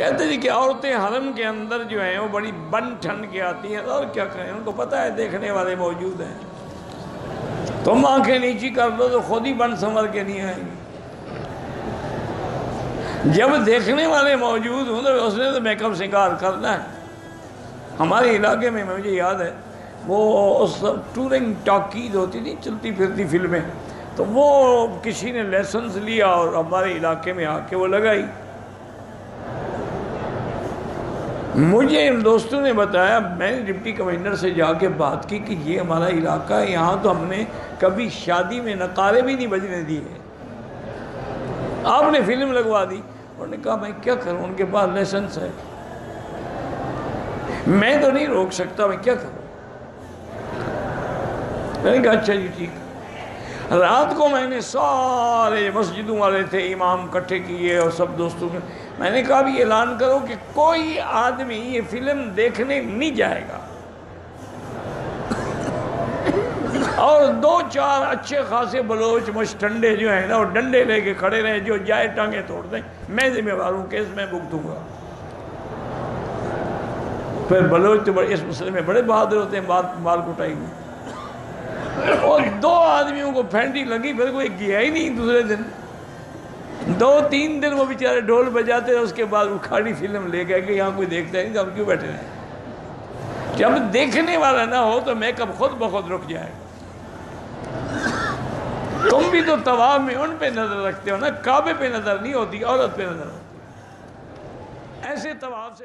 کہتے جی کہ عورتیں حرم کے اندر جو ہیں وہ بڑی بن ٹھنڈ کے آتی ہیں، اور کیا کہیں ان کو پتہ ہے دیکھنے والے موجود ہیں۔ تم آنکھیں نیچی کر دو تو خود ہی بن سمر کے نہیں آئیں گی جب دیکھنے والے موجود ہوں تو اس نے تو میک اپ سنگار کرنا ہے۔ ہمارے علاقے میں مجھے یاد ہے، وہ اس ٹورنگ ٹاکیز ہوتی تھی، چلتی پھرتی فلمیں۔ تو وہ کسی نے لیسنس لیا اور ہمارے علاقے میں آ کے وہ لگائی۔ مجھے ان دوستوں نے بتایا، میں نے ڈپٹی کمشنر سے جا کے بات کی کہ یہ ہمارا علاقہ ہے، یہاں تو ہم نے کبھی شادی میں نقارے بھی نہیں بجنے دیے۔ آپ نے فلم لگوا دی۔ انہوں نے کہا، میں کیا کروں؟ ان کے پاس لیسنس ہے۔ میں تو نہیں روک سکتا، میں کیا کروں؟ میں نے کہا اچھا جی ٹھیک۔ رات کو میں نے سارے مسجدوں والے تھے، امام کٹھے کیے اور سب دوستوں کے۔ میں نے کہا بھی اعلان کرو کہ کوئی آدمی یہ فلم دیکھنے نہیں جائے گا۔ اور دو چار اچھے خاصے بلوچ مش ٹنڈے جو ہیں نا، وہ ڈنڈے لے کے کھڑے رہے، جو جائے ٹانگیں توڑ دیں۔ میں ذمہ وار ہوں کیس میں بک دوں گا۔ پھر بلوچ تو بڑے، اس مسئلے میں بڑے بہادر ہوتے ہیں، بال بال کٹائی میں۔ اور دو آدمیوں کو پھینٹی لگی، پھر کوئی گیا ہی نہیں دوسرے دن۔ دو تین دن وہ بیچارے ڈھول بجاتے اس کے بعد وہ کھاڑی فلم لے گئے کہ یہاں کوئی دیکھتا نہیں تو ہم کیوں بیٹھے رہے جب دیکھنے والا نہ ہو تو میک اپ خود بخود رک جائے۔ تم بھی تو طواف میں ان پہ نظر رکھتے ہو نا، کعبے پہ نظر نہیں ہوتی، عورت پہ نظر ہوتی ایسے طواف سے